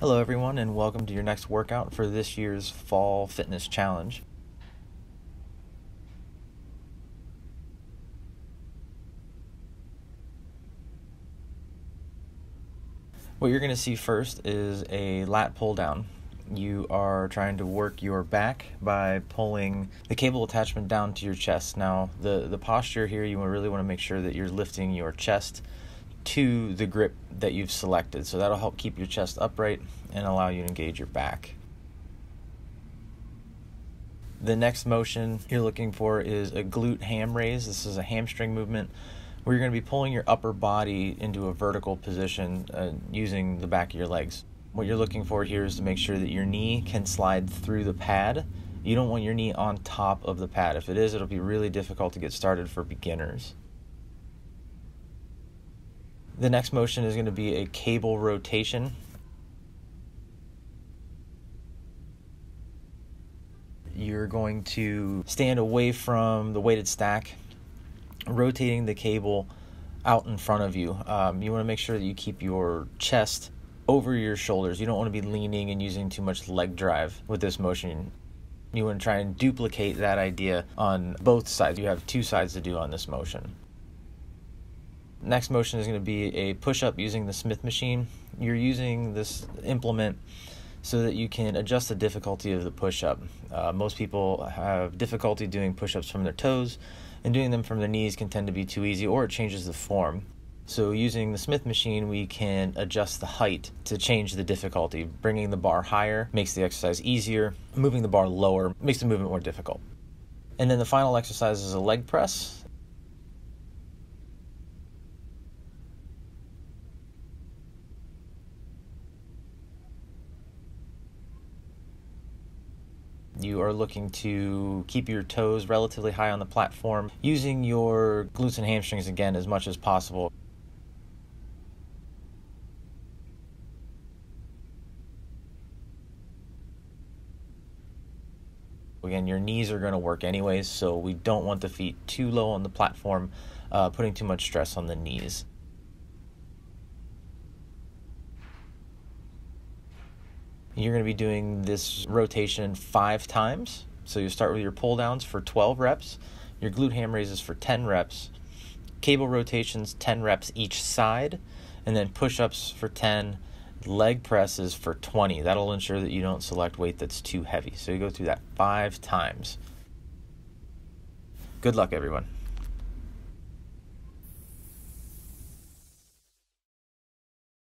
Hello, everyone, and welcome to your next workout for this year's Fall Fitness Challenge. What you're going to see first is a lat pull down. You are trying to work your back by pulling the cable attachment down to your chest. Now, the, the posture here, you really want to make sure that you're lifting your chest to the grip that you've selected. So that'll help keep your chest upright and allow you to engage your back. The next motion you're looking for is a glute ham raise. This is a hamstring movement where you're going to be pulling your upper body into a vertical position uh, using the back of your legs. What you're looking for here is to make sure that your knee can slide through the pad. You don't want your knee on top of the pad. If it is, it'll be really difficult to get started for beginners. The next motion is going to be a cable rotation. You're going to stand away from the weighted stack, rotating the cable out in front of you. Um, you want to make sure that you keep your chest over your shoulders. You don't want to be leaning and using too much leg drive with this motion. You want to try and duplicate that idea on both sides. You have two sides to do on this motion. Next motion is going to be a push up using the Smith machine. You're using this implement so that you can adjust the difficulty of the push up. Uh, most people have difficulty doing push ups from their toes, and doing them from their knees can tend to be too easy or it changes the form. So, using the Smith machine, we can adjust the height to change the difficulty. Bringing the bar higher makes the exercise easier, moving the bar lower makes the movement more difficult. And then the final exercise is a leg press. You are looking to keep your toes relatively high on the platform, using your glutes and hamstrings again as much as possible. Again, your knees are going to work anyways, so we don't want the feet too low on the platform, uh, putting too much stress on the knees. You're going to be doing this rotation five times. So you start with your pull downs for 12 reps, your glute ham raises for 10 reps, cable rotations 10 reps each side, and then push ups for 10, leg presses for 20. That'll ensure that you don't select weight that's too heavy. So you go through that five times. Good luck, everyone.